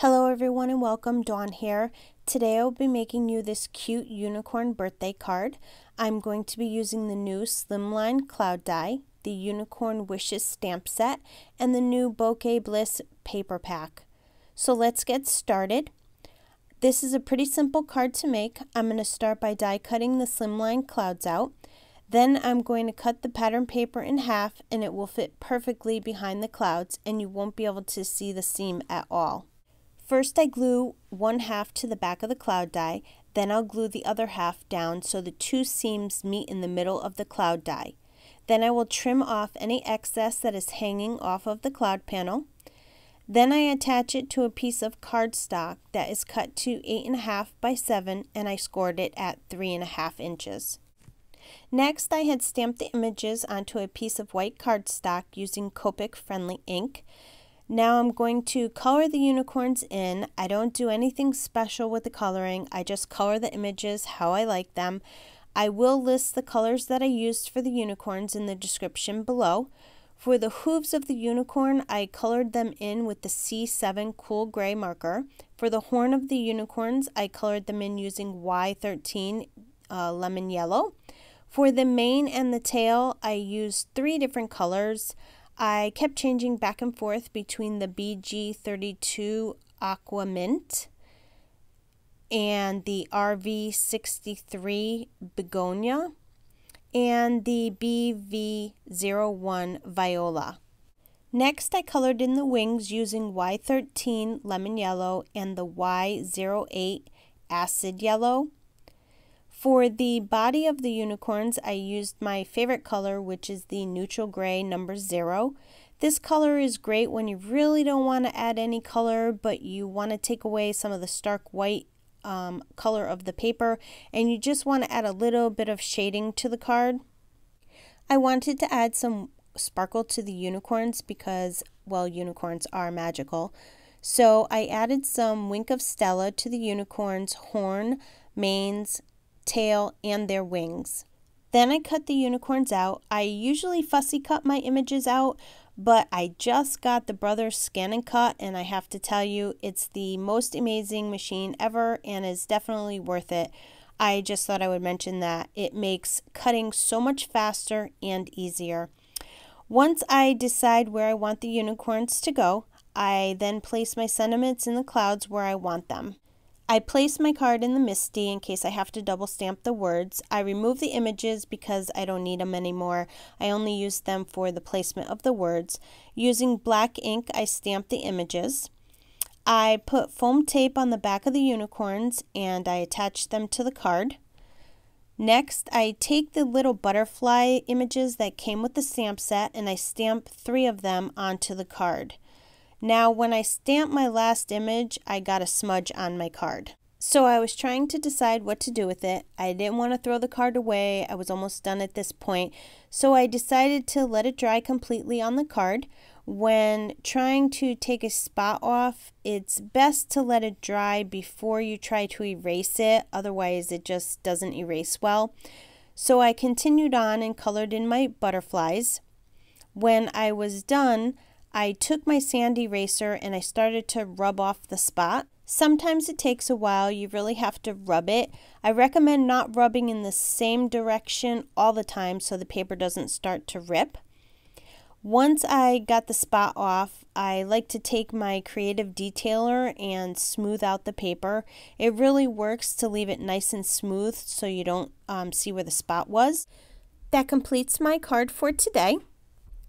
Hello everyone and welcome, Dawn here. Today I'll be making you this cute unicorn birthday card. I'm going to be using the new Slimline Cloud Die, the Unicorn Wishes stamp set, and the new Bokeh Bliss paper pack. So let's get started. This is a pretty simple card to make. I'm going to start by die cutting the Slimline clouds out. Then I'm going to cut the pattern paper in half and it will fit perfectly behind the clouds and you won't be able to see the seam at all. First I glue one half to the back of the cloud die, then I'll glue the other half down so the two seams meet in the middle of the cloud die. Then I will trim off any excess that is hanging off of the cloud panel. Then I attach it to a piece of cardstock that is cut to 8.5 by 7 and I scored it at 3.5 inches. Next, I had stamped the images onto a piece of white cardstock using Copic friendly ink. Now I'm going to color the unicorns in. I don't do anything special with the coloring. I just color the images how I like them. I will list the colors that I used for the unicorns in the description below. For the hooves of the unicorn, I colored them in with the C7 Cool Gray marker. For the horn of the unicorns, I colored them in using Y13 uh, Lemon Yellow. For the mane and the tail, I used three different colors. I kept changing back and forth between the BG32 Aqua Mint and the RV63 Begonia and the BV01 Viola. Next, I colored in the wings using Y13 Lemon Yellow and the Y08 Acid Yellow. For the body of the unicorns, I used my favorite color, which is the neutral gray number zero. This color is great when you really don't want to add any color, but you want to take away some of the stark white um, color of the paper, and you just want to add a little bit of shading to the card. I wanted to add some sparkle to the unicorns because, well, unicorns are magical. So I added some Wink of Stella to the unicorn's horn, manes, tail, and their wings. Then I cut the unicorns out. I usually fussy cut my images out, but I just got the Brothers Scan and Cut, and I have to tell you, it's the most amazing machine ever and is definitely worth it. I just thought I would mention that. It makes cutting so much faster and easier. Once I decide where I want the unicorns to go, I then place my sentiments in the clouds where I want them. I place my card in the MISTI in case I have to double stamp the words. I remove the images because I don't need them anymore. I only use them for the placement of the words. Using black ink, I stamp the images. I put foam tape on the back of the unicorns and I attach them to the card. Next, I take the little butterfly images that came with the stamp set and I stamp three of them onto the card. Now, when I stamped my last image, I got a smudge on my card. So I was trying to decide what to do with it. I didn't want to throw the card away. I was almost done at this point. So I decided to let it dry completely on the card. When trying to take a spot off, it's best to let it dry before you try to erase it. Otherwise, it just doesn't erase well. So I continued on and colored in my butterflies. When I was done, I took my sand eraser and I started to rub off the spot. Sometimes it takes a while, you really have to rub it. I recommend not rubbing in the same direction all the time so the paper doesn't start to rip. Once I got the spot off, I like to take my creative detailer and smooth out the paper. It really works to leave it nice and smooth so you don't um, see where the spot was. That completes my card for today.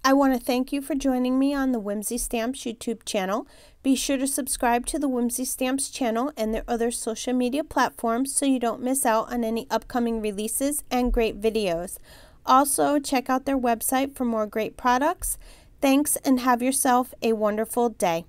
I want to thank you for joining me on the Whimsy Stamps YouTube channel. Be sure to subscribe to the Whimsy Stamps channel and their other social media platforms so you don't miss out on any upcoming releases and great videos. Also, check out their website for more great products. Thanks and have yourself a wonderful day.